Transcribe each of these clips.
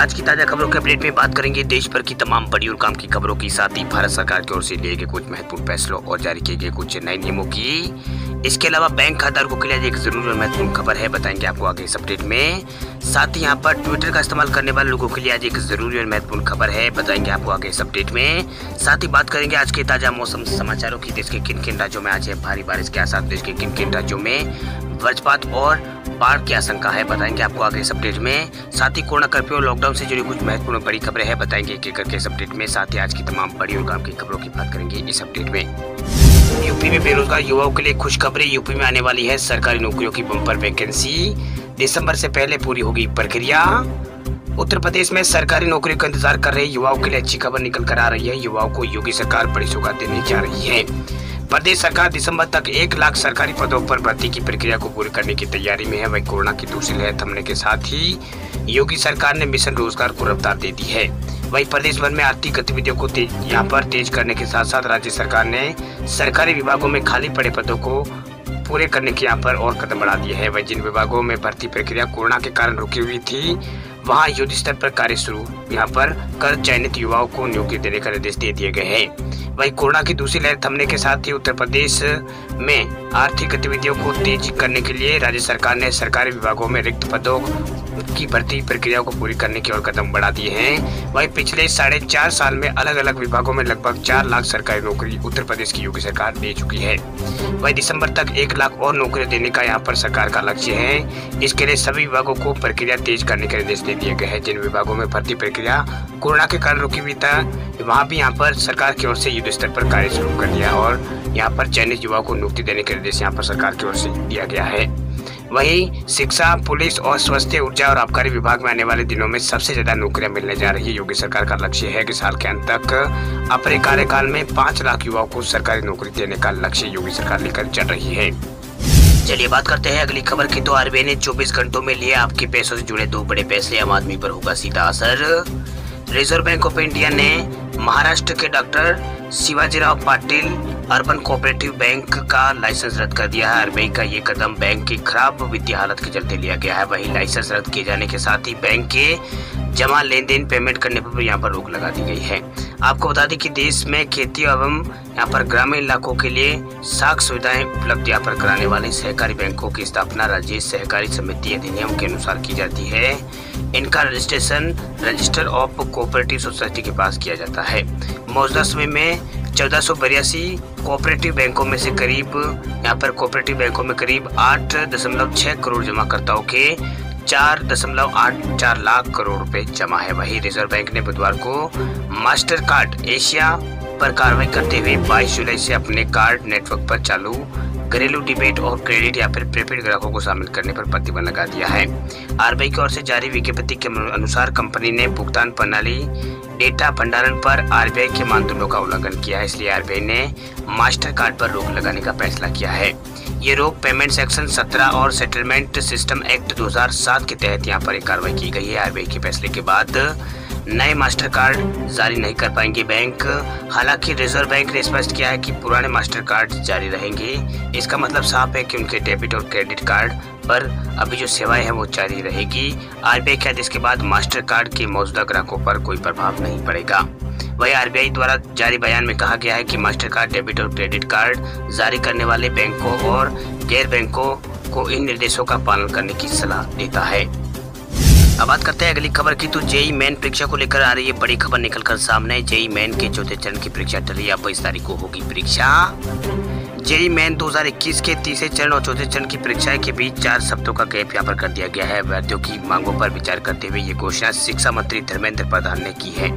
आज की ताज़ा खबरों के अपडेट में बात करेंगे देश भर की तमाम बड़ी और काम की खबरों की। साथ ही भारत सरकार की ओर से लिए गए कुछ महत्वपूर्ण फैसलों और जारी किए गए कुछ नए नियमों की। इसके अलावा बैंक खाताधारकों के लिए एक ज़रूरी और महत्वपूर्ण खबर है, बताएँगे आपको आगे इस अपडेट में। साथ ही यहाँ पर ट्विटर का इस्तेमाल करने वाले लोगों के लिए आज एक ज़रूरी और महत्वपूर्ण खबर है, बताएँगे आपको आगे इस अपडेट में। साथ ही बात करेंगे आज के ताज़ा मौसम समाचारों की। देश के किन किन राज्यों में आज है भारी बारिश के आसार, देश के किन किन राज्यों में वज्रपात और बाढ़ की आशंका है। बताएँगे आपको आगे इस अपडेट में। साथ ही कोरोना कर्फ्यू और लॉकडाउन से जुड़ी कुछ महत्वपूर्ण बड़ी खबरें हैं। बताएँगे एक एक करके इस अपडेट में साथ ही आज की तमाम बड़ी और काम की खबरों की बात करेंगे इस अपडेट में। यूपी में बेरोजगार युवाओं के लिए खुशखबरी यूपी में आने वाली है। सरकारी नौकरियों की बम्पर वैकेंसी दिसंबर से पहले पूरी होगी प्रक्रिया। उत्तर प्रदेश में सरकारी नौकरी का इंतज़ार कर रहे युवाओं के लिए अच्छी खबर निकल कर आ रही है। युवाओं को योगी सरकार बड़ी सौगात देने जा रही है। प्रदेश सरकार दिसंबर तक एक लाख सरकारी पदों पर भर्ती की प्रक्रिया को पूरी करने की तैयारी में है। वही कोरोना की दूसरी लहर थमने के साथ ही योगी सरकार ने मिशन रोज़गार को रफ्तार दे दी है। वही प्रदेश भर में आर्थिक गतिविधियों को यहाँ पर तेज करने के साथ साथ राज्य सरकार ने सरकारी विभागों में खाली पड़े पदों को पूरे करने के यहाँ पर और कदम बढ़ा दिए हैं। वही जिन विभागों में भर्ती प्रक्रिया कोरोना के कारण रुकी हुई थी, वहाँ युद्ध स्तर पर कार्य शुरू, यहाँ पर कर चयनित युवाओं को नियुक्ति देने का निर्देश दे दिए गए हैं। वही कोरोना की दूसरी लहर थमने के साथ ही उत्तर प्रदेश में आर्थिक गतिविधियों को तेज करने के लिए राज्य सरकार ने सरकारी विभागों में रिक्त पदों की भर्ती प्रक्रिया को पूरी करने की ओर कदम बढ़ा दिए हैं। वही पिछले साढ़े चार साल में अलग अलग विभागों में लगभग चार लाख सरकारी नौकरी उत्तर प्रदेश की योगी सरकार दे चुकी है। वही दिसंबर तक एक लाख और नौकरी देने का यहाँ पर सरकार का लक्ष्य है। इसके लिए सभी विभागों को प्रक्रिया तेज करने के निर्देश दे दिए गए हैं। जिन विभागों में भर्ती प्रक्रिया कोरोना के कारण रुकी हुई था, वहाँ भी यहाँ पर सरकार की ओर से युद्ध स्तर पर कार्य शुरू कर दिया और यहाँ पर चयनित युवाओं को नियुक्ति देने के निर्देश यहाँ पर सरकार की ओर से दिया गया है। वहीं शिक्षा, पुलिस और स्वास्थ्य, ऊर्जा और आबकारी विभाग में आने वाले दिनों में सबसे ज़्यादा नौकरियाँ मिलने जा रही है। योगी सरकार का लक्ष्य है कि साल के अंत तक अपने कार्यकाल में पाँच लाख युवाओं को सरकारी नौकरी देने का लक्ष्य योगी सरकार लेकर चल रही है। चलिए बात करते हैं अगली खबर की। तो आरबीआई ने 24 घंटों में लिए आपके पैसों से जुड़े दो बड़े फैसले। आम आदमी पर होगा सीधा असर। रिज़र्व बैंक ऑफ़ इंडिया ने महाराष्ट्र के doctor Shivajirao Patil urban cooperative bank का लाइसेंस रद्द कर दिया है। आरबीआई का ये कदम बैंक की खराब वित्तीय हालत के चलते लिया गया है। वही लाइसेंस रद्द किए जाने के साथ ही बैंक के जमा लेन देन पेमेंट करने पर यहाँ पर रोक लगा दी गई है। आपको बता दें कि देश में खेती एवं यहाँ पर ग्रामीण इलाकों के लिए साख सुविधाएँ उपलब्ध यहाँ पर कराने वाले सहकारी बैंकों की स्थापना राज्य सहकारी समिति अधिनियम के अनुसार की जाती है। इनका registration register of cooperative society के पास किया जाता है। मौजूदा समय में चौदह सौ बयासी कोऑपरेटिव बैंकों में से करीब, यहाँ पर कोऑपरेटिव बैंकों में करीब आठ दशमलव छह करोड़ जमा जमाकर्ताओं के चार दशमलव आठ चार लाख करोड़ रुपए जमा है। वही रिज़र्व बैंक ने बुधवार को मास्टर कार्ड एशिया पर कार्रवाई करते हुए 22 जुलाई से अपने कार्ड नेटवर्क पर चालू घरेलू डिबेट और क्रेडिट या फिर प्रीपेड ग्राहकों को शामिल करने पर प्रतिबंध लगा दिया है। आरबीआई की ओर से जारी विज्ञप्ति के अनुसार कंपनी ने भुगतान प्रणाली डेटा भंडारण पर आरबीआई के मानदंडों का उल्लंघन किया है। इसलिए आरबीआई ने मास्टर कार्ड पर रोक लगाने का फैसला किया है। ये रोक पेमेंट सेक्शन 17 और सेटलमेंट सिस्टम एक्ट 2007 के तहत यहाँ पर कार्रवाई की गई है। आरबीआई के फैसले के बाद नए मास्टर कार्ड जारी नहीं कर पाएँगे बैंक। हालाँकि रिज़र्व बैंक ने स्पष्ट किया है कि पुराने मास्टर कार्ड जारी रहेंगे। इसका मतलब साफ़ है कि उनके डेबिट और क्रेडिट कार्ड पर अभी जो सेवाएँ हैं वो जारी रहेगी। आरबीआई के आदेश के बाद मास्टर कार्ड के मौजूदा ग्राहकों पर कोई प्रभाव नहीं पड़ेगा। वही आरबीआई द्वारा जारी बयान में कहा गया है कि मास्टर कार्ड डेबिट और क्रेडिट कार्ड जारी करने वाले बैंकों और गैर बैंकों को इन निर्देशों का पालन करने की सलाह देता है। अब बात करते हैं अगली खबर की। तो जेई मेन परीक्षा को लेकर आ रही है बड़ी खबर निकल कर सामने। जेई मेन के चौथे चरण की परीक्षा टली अब बाईस तारीख को होगी परीक्षा। जेई मेन 2021 के तीसरे चरण और चौथे चरण की परीक्षाएँ के बीच चार सप्ताहों का गैप यहाँ पर कर दिया गया है। अभ्यर्थियों की मांगों पर विचार करते हुए ये घोषणा शिक्षा मंत्री धर्मेंद्र प्रधान ने की है।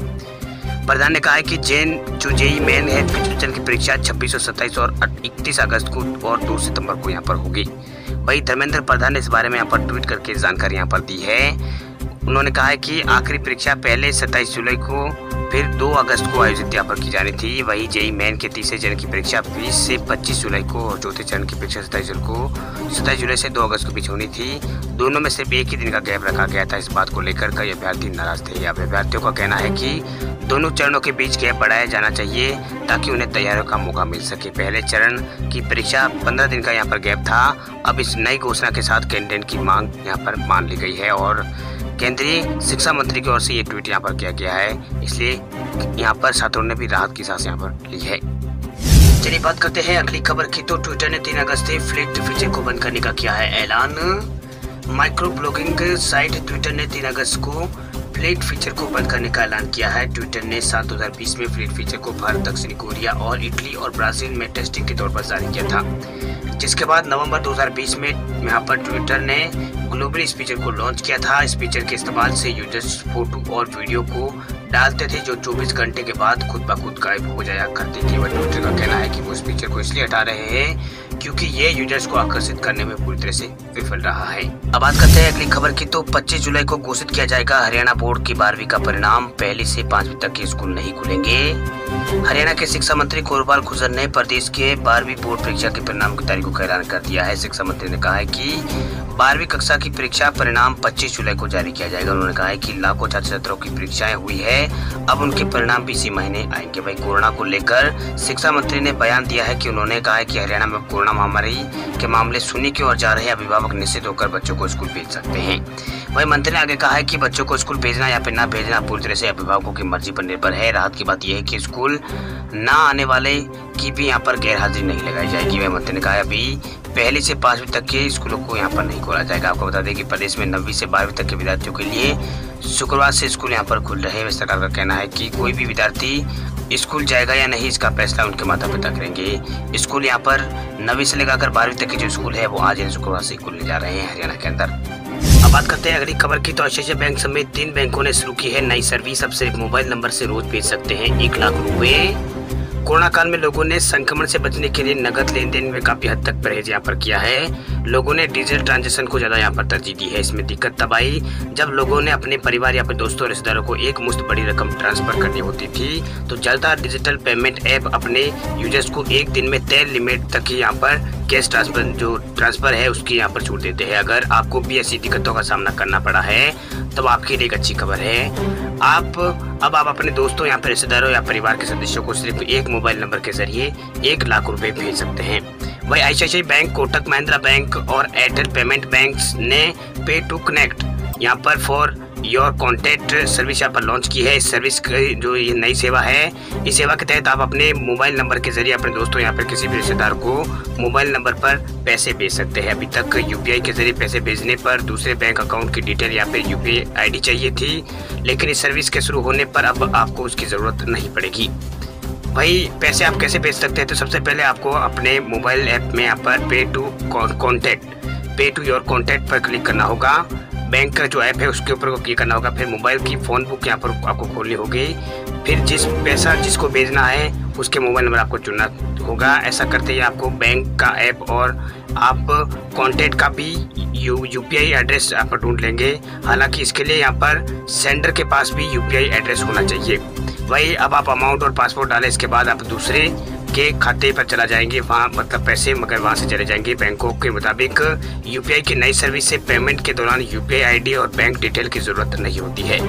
प्रधान ने कहा है कि जैन, जो जेई मेन है चरण की परीक्षा छब्बीस और सत्ताईस और इकतीस अगस्त को और दो सितंबर को यहाँ पर होगी। वही धर्मेंद्र प्रधान ने इस बारे में यहाँ पर ट्वीट करके जानकारी यहाँ पर दी है। उन्होंने कहा है कि आखिरी परीक्षा पहले 27 जुलाई को, फिर 2 अगस्त को आयोजित यहाँ पर की जानी थी। वही जेई मेन के तीसरे चरण की परीक्षा 20 से 25 जुलाई को और चौथे चरण की परीक्षा सत्ताईस जुलाई को, सत्ताईस जुलाई से 2 अगस्त के बीच होनी थी। दोनों में सिर्फ़ एक ही दिन का गैप रखा गया था। इस बात को लेकर कई अभ्यर्थी नाराज़ थे। अभ्यर्थियों का कहना है कि दोनों चरणों के बीच गैप बढ़ाया जाना चाहिए ताकि उन्हें तैयारियों का मौका मिल सके। पहले चरण की परीक्षा पंद्रह दिन का यहाँ पर गैप था। अब इस नई घोषणा के साथ कैंडिडेट की मांग यहाँ पर मान ली गई है और केंद्रीय शिक्षा मंत्री की ओर से ये ट्वीट यहाँ पर किया गया है। इसलिए यहाँ पर छात्रों ने भी राहत की सांस यहाँ पर ली है। चलिए बात करते हैं अगली खबर की। तो ट्विटर ने तीन अगस्त से फ्लिट फीचर को बंद करने का किया है ऐलान। माइक्रो ब्लॉगिंग साइट ट्विटर ने तीन अगस्त को फ्लीट फीचर को बंद करने का ऐलान किया है। ट्विटर ने साल 2020 में फ्लीट फीचर को भारत, दक्षिण कोरिया और इटली और ब्राज़ील में टेस्टिंग के तौर पर जारी किया था। जिसके बाद नवंबर 2020 में यहाँ पर ट्विटर ने ग्लोबल इस फीचर को लॉन्च किया था। इस फीचर के इस्तेमाल से यूज़र्स फ़ोटो और वीडियो को डालते थे, जो 24 घंटे के बाद खुद ब खुद गायब हो जाया करती थी। वह ट्विटर का कहना है कि वो इस फीचर को इसलिए हटा रहे हैं क्योंकि ये यूज़र्स को आकर्षित करने में पूरी तरह से विफल रहा है। अब बात करते हैं अगली खबर की। तो 25 जुलाई को घोषित किया जाएगा हरियाणा बोर्ड की बारहवीं का परिणाम। पहली से पांचवी तक के स्कूल नहीं खुलेंगे। हरियाणा के शिक्षा मंत्री कोरबाल खुजर ने प्रदेश के बारहवीं बोर्ड परीक्षा के परिणाम की तारीख का ऐलान कर दिया है। शिक्षा मंत्री ने कहा है की बारहवीं कक्षा की परीक्षा परिणाम 25 जुलाई को जारी किया जाएगा। उन्होंने कहा है कि लाखों छात्र छात्राओं की परीक्षाएँ हुई है। अब उनके परिणाम भी इसी महीने आएँगे। वही कोरोना को लेकर शिक्षा मंत्री ने बयान दिया है कि उन्होंने कहा है कि हरियाणा में कोरोना महामारी के मामले सुनी की ओर जा रहे अभिभावक निश्चित होकर बच्चों को स्कूल भेज सकते हैं। वही मंत्री ने आगे कहा है कि बच्चों को स्कूल भेजना या फिर न भेजना पूरी तरह से अभिभावकों की मर्ज़ी पर निर्भर है। राहत की बात यह है कि स्कूल न आने वाले की भी यहाँ पर गैर हाजिरी नहीं लगाई जाएगी। वह मंत्री ने कहा अभी पहली से पांचवी तक के स्कूलों को यहाँ पर नहीं खोला जाएगा। आपको बता दें कि प्रदेश में नवीं से बारहवीं तक के विद्यार्थियों के लिए शुक्रवार से स्कूल यहाँ पर खुल रहे हैं। सरकार का कहना है कि कोई भी विद्यार्थी स्कूल जाएगा या नहीं, इसका फैसला उनके माता पिता करेंगे। स्कूल यहाँ पर नवी से लेकर बारहवीं तक के जो स्कूल है, वो आज शुक्रवार से खुलने जा रहे हैं हरियाणा के अंदर। अब बात करते हैं अगली खबर की। तो आईसीआईसीआई बैंक समेत तीन बैंकों ने शुरू की है नई सर्विस। अब सिर्फ़ मोबाइल नंबर से रोज भेज सकते हैं एक लाख रुपए। कोरोना काल में लोगों ने संक्रमण से बचने के लिए नगद लेन देन में काफ़ी हद तक परहेज यहाँ पर किया है। लोगों ने डिजिटल ट्रांजेक्शन को ज़्यादा यहाँ पर तरजीह दी है। इसमें दिक्कत तब आई जब लोगों ने अपने परिवार या फिर दोस्तों रिश्तेदारों को एक मुफ़्त बड़ी रकम ट्रांसफ़र करनी होती थी। तो जल्दा डिजिटल पेमेंट ऐप अपने यूज़र्स को एक दिन में तय लिमिट तक ही यहाँ पर कैश ट्रांसफ़र जो ट्रांसफ़र है, उसकी यहाँ पर छूट देते हैं। अगर आपको भी ऐसी दिक्कतों का सामना करना पड़ा है, तब आपके लिए एक अच्छी खबर है। आप अब आप अपने दोस्तों या रिश्तेदारों या परिवार के सदस्यों को सिर्फ़ एक मोबाइल नंबर के ज़रिए एक लाख रुपए भेज सकते हैं। वही आई बैंक, कोटक महिंद्रा बैंक और एयरटेल पेमेंट बैंक ने पे टू कनेक्ट यहाँ पर फॉर योर कॉन्टैक्ट सर्विस यहाँ पर लॉन्च की है। इस सर्विस जो ये नई सेवा है, इस सेवा के तहत आप अपने मोबाइल नंबर के ज़रिए अपने दोस्तों या फिर किसी भी रिश्तेदार को मोबाइल नंबर पर पैसे भेज सकते हैं। अभी तक यूपीआई के ज़रिए पैसे भेजने पर दूसरे बैंक अकाउंट की डिटेल या फिर यूपीआई आईडी चाहिए थी, लेकिन इस सर्विस के शुरू होने पर अब आपको उसकी ज़रूरत नहीं पड़ेगी। भाई, पैसे आप कैसे भेज सकते हैं? तो सबसे पहले आपको अपने मोबाइल ऐप में यहाँ पर pay to contact pay to your contact पर क्लिक करना होगा। बैंक का जो ऐप है, उसके ऊपर क्लिक करना होगा। फिर मोबाइल की फ़ोन बुक यहाँ पर आपको खोलनी होगी। फिर जिस पैसा जिसको भेजना है, उसके मोबाइल नंबर आपको चुनना होगा। ऐसा करते ही आपको बैंक का ऐप और आप कॉन्टेक्ट का भी यू यूपीआई एड्रेस आप ढूंढ लेंगे। हालाँकि इसके लिए यहाँ पर सेंडर के पास भी यूपीआई एड्रेस होना चाहिए। वही अब आप अमाउंट और पासपोर्ट डालें, इसके बाद आप दूसरे के खाते पर चला जाएँगे, वहाँ मतलब पैसे, मगर वहाँ से चले जाएँगे बैंकों के मुताबिक। यूपीआई की नई सर्विस से पेमेंट के दौरान यूपीआई आईडी और बैंक डिटेल की ज़रूरत नहीं होती है।